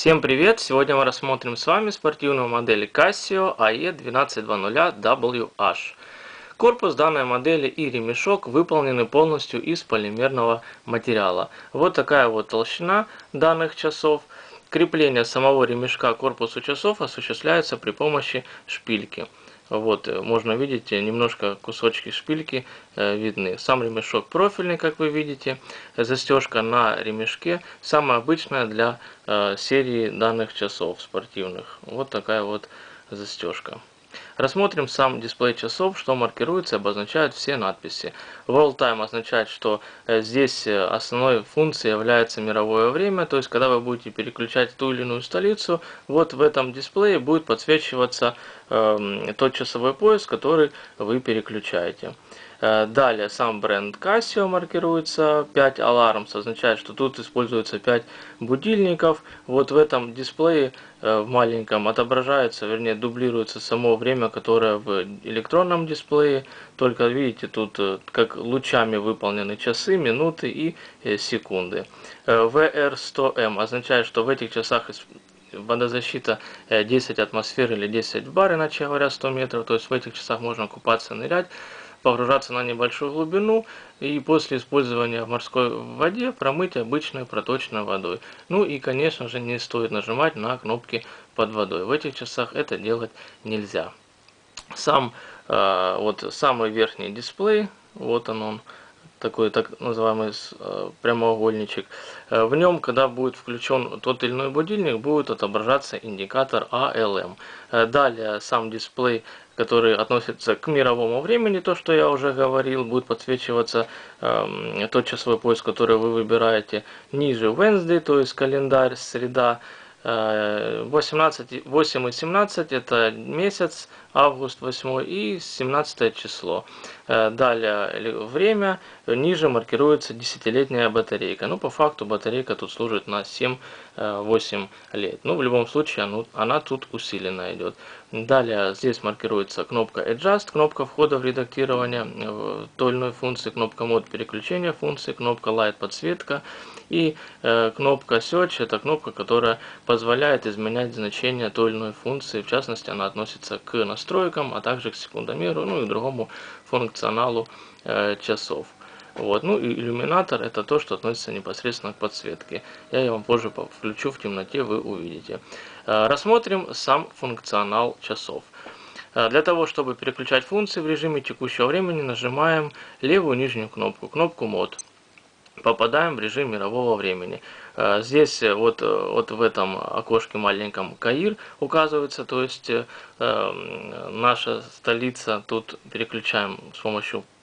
Всем привет! Сегодня мы рассмотрим с вами спортивную модель Casio AE1220WH. Корпус данной модели и ремешок выполнены полностью из полимерного материала. Вот такая вот толщина данных часов. Крепление самого ремешка к корпусу часов осуществляется при помощи шпильки. Вот, э, можно видеть, э, немножко кусочки шпильки э, видны. Сам ремешок профильный, как вы видите. Застежка на ремешке самая обычная для э, серии данных часов спортивных. Вот такая вот застежка. Рассмотрим сам дисплей часов, что маркируется и обозначает все надписи. World Time означает, что э, здесь э, основной функцией является мировое время, то есть когда вы будете переключать ту или иную столицу, вот в этом дисплее будет подсвечиваться э, тот часовой пояс, который вы переключаете. Э, далее сам бренд Casio маркируется 5 Alarms, означает, что тут используется 5 будильников. Вот в этом дисплее э, в маленьком отображается, вернее дублируется само время, которое в электронном дисплее. Только видите, тут э, как лучами выполнены часы, минуты и секунды. VR100M означает, что в этих часах водозащита 10 атмосфер или 10 бар, иначе говоря 100 метров. То есть в этих часах можно купаться, нырять погружаться на небольшую глубину и после использования в морской воде промыть обычной проточной водой. Ну и, конечно же, не стоит нажимать на кнопки под водой. В этих часах это делать нельзя. Сам, э, вот самый верхний дисплей, вот он он, такой так называемый э, прямоугольничек. Э, в нем, когда будет включен тот или иной будильник, будет отображаться индикатор ALM. Э, далее сам дисплей, который относится к мировому времени, то, что я уже говорил, будет подсвечиваться э, тот часовой пояс, который вы выбираете. Ниже Wednesday, то есть календарь, среда, 18, 8 и 17 это месяц, август 8 и 17 число. Э, далее время, ниже маркируется десятилетняя батарейка. Ну, по факту батарейка тут служит на 7-8 э, лет. Ну, в любом случае, она, она тут усиленно идет. Далее здесь маркируется кнопка Adjust, кнопка входа в редактирование в той или иной функции, кнопка мод переключения функции, кнопка Light подсветка и э, кнопка Search, это кнопка, которая позволяет изменять значение той или иной функции, в частности она относится к настройкам, а также к секундомеру, ну и другому функционалу э, часов. Вот. Ну и иллюминатор это то, что относится непосредственно к подсветке. Я его позже включу в темноте, вы увидите. Э, рассмотрим сам функционал часов. Э, для того, чтобы переключать функции в режиме текущего времени, нажимаем левую нижнюю кнопку, кнопку мод. Попадаем в режим мирового времени. Э, здесь вот, вот в этом окошке маленьком Каир указывается, то есть наша столица, тут переключаем с помощью Э,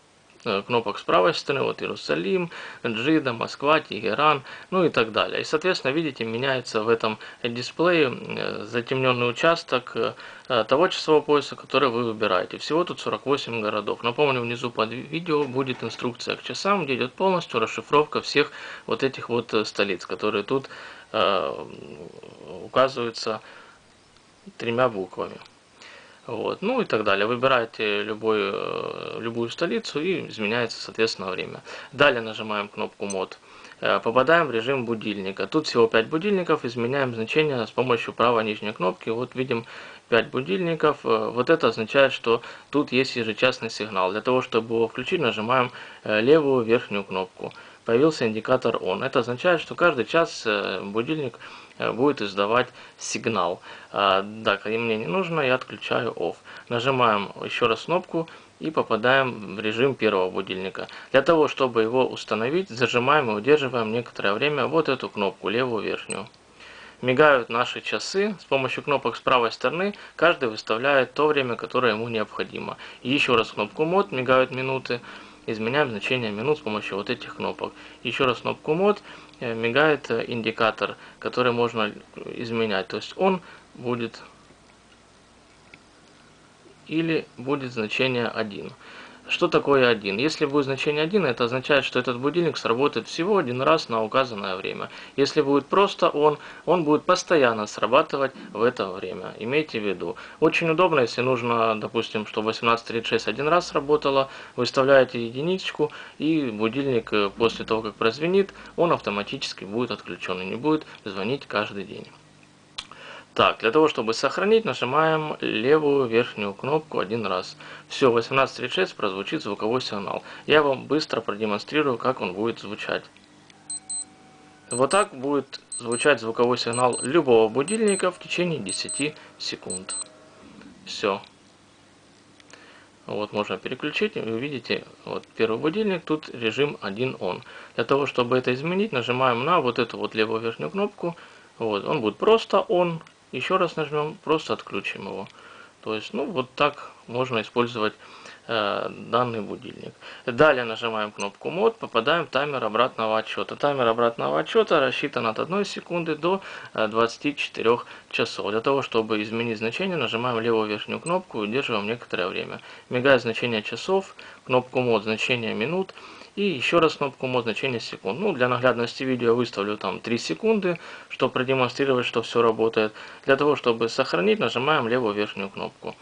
кнопок с правой стороны, вот Иерусалим, Джида, Москва, Тегеран, ну и так далее. И, соответственно, видите, меняется в этом дисплее э, затемненный участок э, того часового пояса, который вы выбираете. Всего тут 48 городов. Напомню, внизу под видео будет инструкция к часам, где идет полностью расшифровка всех вот этих вот столиц, которые тут указываются тремя буквами. Вот, ну и так далее. Выбираете любой, э, любую столицу и изменяется, соответственно, время. Далее нажимаем кнопку мод. Э, попадаем в режим будильника. Тут всего 5 будильников, изменяем значение с помощью правой нижней кнопки. Вот видим 5 будильников. Э, вот это означает, что тут есть ежечасный сигнал. Для того, чтобы его включить, нажимаем левую верхнюю кнопку. Появился индикатор ON. Это означает, что каждый час будильник Э, будет издавать сигнал. А, да, когда мне не нужно, я отключаю OFF. Нажимаем еще раз кнопку и попадаем в режим первого будильника. Для того, чтобы его установить, зажимаем и удерживаем некоторое время вот эту кнопку, левую верхнюю. Мигают наши часы. С помощью кнопок с правой стороны каждый выставляет то время, которое ему необходимо. Еще раз кнопку мод, мигают минуты изменяем значение минут с помощью вот этих кнопок. Еще раз кнопку мод, э, мигает э, индикатор, который можно изменять. То есть он будет или будет значение 1. Что такое 1? Если будет значение 1, это означает, что этот будильник сработает всего один раз на указанное время. Если будет просто он, он будет постоянно срабатывать в это время. Имейте в виду. Очень удобно, если нужно, допустим, что 18.36 один раз сработало, выставляете единичку, и будильник э, после того, как прозвенит, он автоматически будет отключен и не будет звонить каждый день. Так, для того, чтобы сохранить, нажимаем левую верхнюю кнопку один раз. Все, 18.36 прозвучит звуковой сигнал. Я вам быстро продемонстрирую, как он будет звучать. Вот так будет звучать звуковой сигнал любого будильника в течение 10 секунд. Все. Вот можно переключить, и вы видите, вот первый будильник, тут режим 1 он. Для того, чтобы это изменить, нажимаем на вот эту вот левую верхнюю кнопку. Вот, он будет просто он. Еще раз нажмем, просто отключим его. То есть, ну вот так можно использовать данный будильник. Далее нажимаем кнопку мод, попадаем в таймер обратного отчета. Таймер обратного отчета рассчитан от 1 секунды до 24 э, часов. Для того, чтобы изменить значение, нажимаем левую верхнюю кнопку и удерживаем некоторое время. Мигает значение часов, кнопку мод значение минут и еще раз кнопку мод значение секунд. Ну, для наглядности видео выставлю там 3 секунды, чтобы продемонстрировать, что все работает. Для того, чтобы сохранить, нажимаем левую верхнюю кнопку.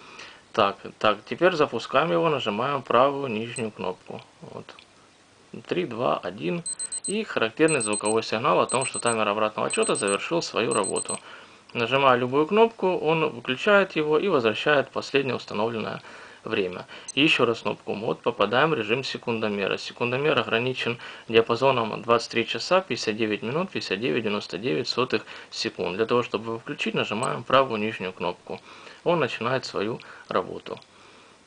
Так, так, теперь запускаем его, нажимаем правую нижнюю кнопку. Вот. 3, 2, 1. И характерный звуковой сигнал о том, что таймер обратного отчета завершил свою работу. Нажимая любую кнопку, он выключает его и возвращает последнее установленное время. Еще раз кнопку мод, попадаем в режим секундомера. Секундомер ограничен диапазоном 23 часа 59 минут 59,99 сотых секунд. Для того, чтобы его включить, нажимаем правую нижнюю кнопку он начинает свою работу.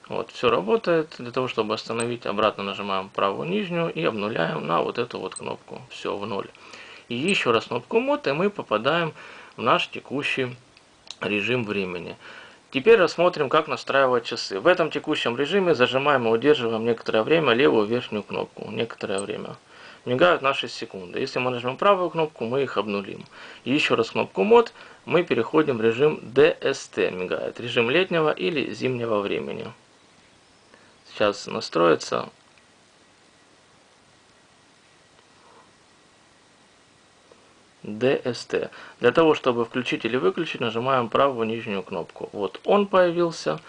Вот, все работает. Для того, чтобы остановить, обратно нажимаем правую нижнюю и обнуляем на вот эту вот кнопку. Все, в ноль. И еще раз кнопку мод, и мы попадаем в наш текущий режим времени. Теперь рассмотрим, как настраивать часы. В этом текущем режиме зажимаем и удерживаем некоторое время левую верхнюю кнопку. Некоторое время мигают наши секунды. Если мы нажмем правую кнопку, мы их обнулим. И еще раз кнопку мод, мы переходим в режим DST, мигает, режим летнего или зимнего времени. Сейчас настроится. DST. Для того, чтобы включить или выключить, нажимаем правую нижнюю кнопку. Вот он появился,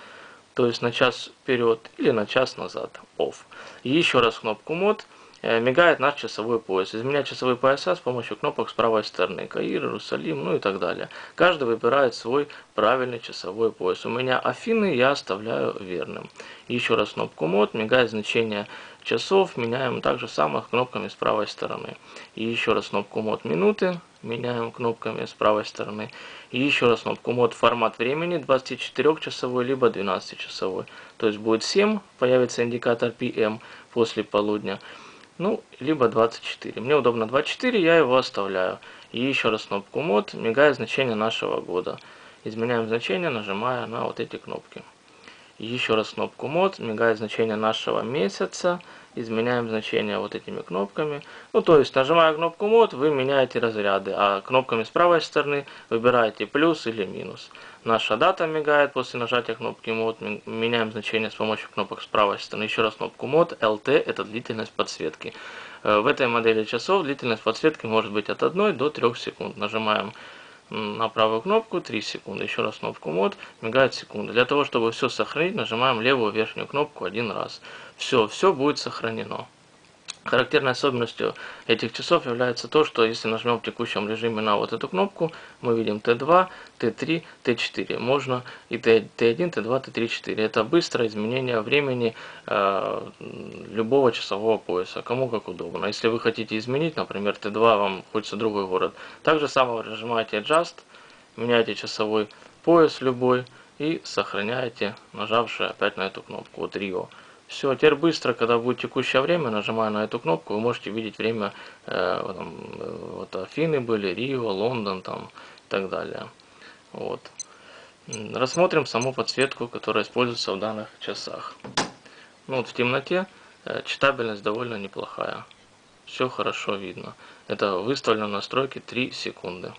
то есть на час вперед или на час назад. Off. И еще раз кнопку мод. Э, мигает наш часовой пояс. Изменять часовые пояса с помощью кнопок с правой стороны. Каир, Иерусалим, ну и так далее. Каждый выбирает свой правильный часовой пояс. У меня Афины я оставляю верным. Еще раз кнопку мод, мигает значение часов, меняем также самых кнопками с правой стороны. И еще раз кнопку мод минуты, меняем кнопками с правой стороны. И еще раз кнопку мод формат времени 24-часовой либо 12-часовой. То есть будет 7, появится индикатор PM после полудня ну, либо 24. Мне удобно 24, я его оставляю. И еще раз кнопку мод, мигает значение нашего года. Изменяем значение, нажимая на вот эти кнопки. И еще раз кнопку мод, мигает значение нашего месяца, изменяем значение вот этими кнопками. Ну, то есть, нажимая кнопку мод, вы меняете разряды, а кнопками с правой стороны выбираете плюс или минус. Наша дата мигает после нажатия кнопки мод, меняем значение с помощью кнопок с правой стороны. Еще раз кнопку мод, LT это длительность подсветки. Э, в этой модели часов длительность подсветки может быть от 1 до 3 секунд. Нажимаем на правую кнопку 3 секунды, еще раз кнопку мод, мигает секунды. Для того, чтобы все сохранить, нажимаем левую верхнюю кнопку один раз. Все, все будет сохранено. Характерной особенностью этих часов является то, что если нажмем в текущем режиме на вот эту кнопку, мы видим Т2, Т3, Т4. Можно и Т1, Т2, Т3, Т4. Это быстрое изменение времени э, любого часового пояса, кому как удобно. Если вы хотите изменить, например, Т2, вам хочется другой город, также самое нажимаете Adjust, меняете часовой пояс любой и сохраняете, нажавши опять на эту кнопку, вот Рио. Все, теперь быстро, когда будет текущее время, нажимая на эту кнопку, вы можете видеть время, э, там, э, вот Афины были, Рио, Лондон там и так далее. Вот. Рассмотрим саму подсветку, которая используется в данных часах. Ну, вот в темноте э, читабельность довольно неплохая. Все хорошо видно. Это выставлено в настройке 3 секунды.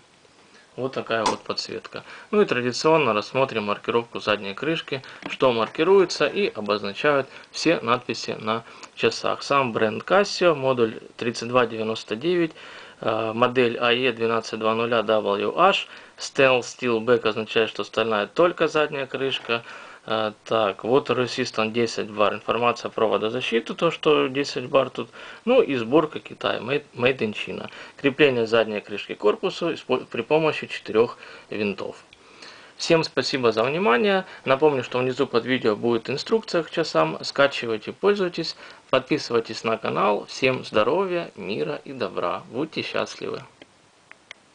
Вот такая вот подсветка. Ну и традиционно рассмотрим маркировку задней крышки, что маркируется и обозначают все надписи на часах. Сам бренд Casio, модуль 3299, э, модель AE1220WH, Stainless Steel Back означает, что стальная только задняя крышка, а, так, вот Resistant 10 бар. Информация про водозащиту, то что 10 бар тут. Ну и сборка Китая, made, made in China. Крепление задней крышки корпуса при помощи четырех винтов. Всем спасибо за внимание. Напомню, что внизу под видео будет инструкция к часам. Скачивайте, пользуйтесь. Подписывайтесь на канал. Всем здоровья, мира и добра. Будьте счастливы.